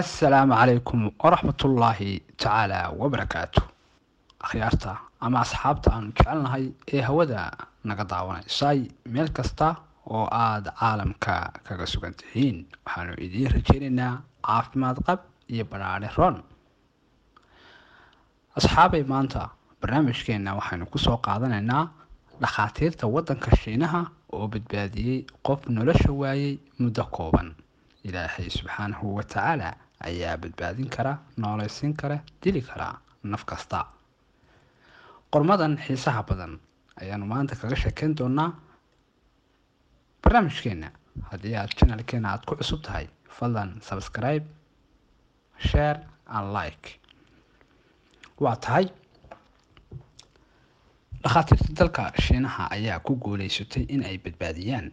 assalaamu calaykum waraxmatullaahi tacaala wabarakaatu akhyaarta ama asxaabta aanu jecelnahay ee hawada naga daawanaysay meel kasta oo aada caalamka kaga sugan tihiin waxaanu idiin rajeynaynaa caafimaad qab iyo badhaadhe ron asxaabay maanta barnaamijkeenna waxaynu ku soo qaadanaynaa dhakhaatiirta waddanka shiinaha oo badbaadiyey qof nolosha waayey muddo kooban ilaahay subxaanahu wa tacaala ayaa badbaadin kara nooleysin kara dili kara naf kasta. Qormadan xiisaha badan ayaanu maanta kaga sheekeyn doonaa barnaamijkeena. Haddii aad janalkeena aada ku cusub tahay fadlan subscribe share and like. Waa tahay. Dhakhaatiirta dalka shiinaha ayaa ku guuleysatay in ay badbaadiyaan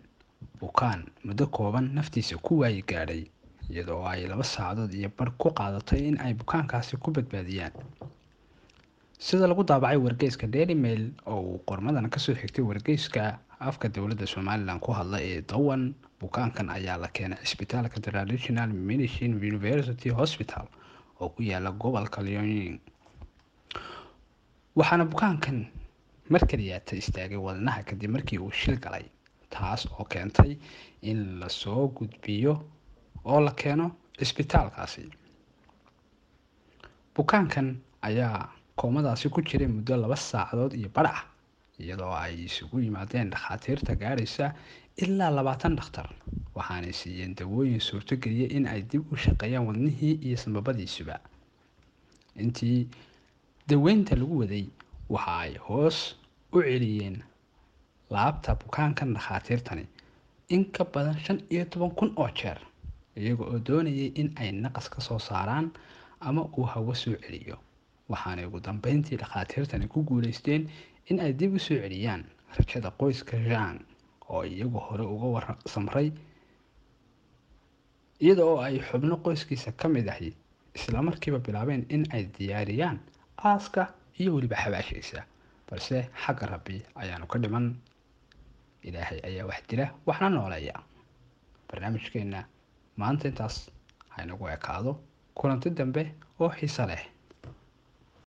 bukaan muddo kooban naftiisa ku waayi gaadhay iyadoo ay laba saacadood iyo bar ku qaadatay in ay bukaankaasi ku badbaadiyaan. Sida lagu daabacay wargeyska daily mail oo uu qormadan ka soo xigtay wargeyska afka dowladda somalilan ku hadla ee dawan bukaankan ayaa la keenay cisbitaalka traditional medicine university hospital oo ku yaalla gobolka leoning waxaana bukaankan mar kaliyaata istaagay wadnaha kadib markii uu shil galay taas oo keentay in la soo gudbiyo oo la keeno cisbitaalkaasi bukaankan ayaa koomadaasi ku jiray muddo laba saacadood iyo badh ah iyadoo ay isugu yimaadeen dhakhaatiirta gaadhaysa ilaa labaatan dhakhtar waxaanay siiyeen dawooyin suurtogeliya in ay dib u shaqeeyaan wadnihii iyo sambabadiisuba intii daweynta lagu waday waxa ay hoos u celiyeen laabta bukaankan dhakhaatiirtani in ka badan shan iyo toban kun oo jeer iyaga oo doonayay in ay naqas ka soo saaraan ama uu hawo soo celiyo. Waxaanay ugu dambeyntii dhakhaatiirtani ku guuleysteen in ay dib u soo celiyaan rajada qoyska jang oo iyagu hore uga war samray iyada oo ay xubno qoyskiisa ka mid ahi islamarkiiba bilaabeen in ay diyaariyaan aaska iyo weliba xabaashiisa balse xagga rabbi ayaanu ka dhiman ilaahay ayaa wax dila waxna nooleeya barnaamijkeenna maanta intaas haynagu ekaado. Kulanti dambe oo xiise leh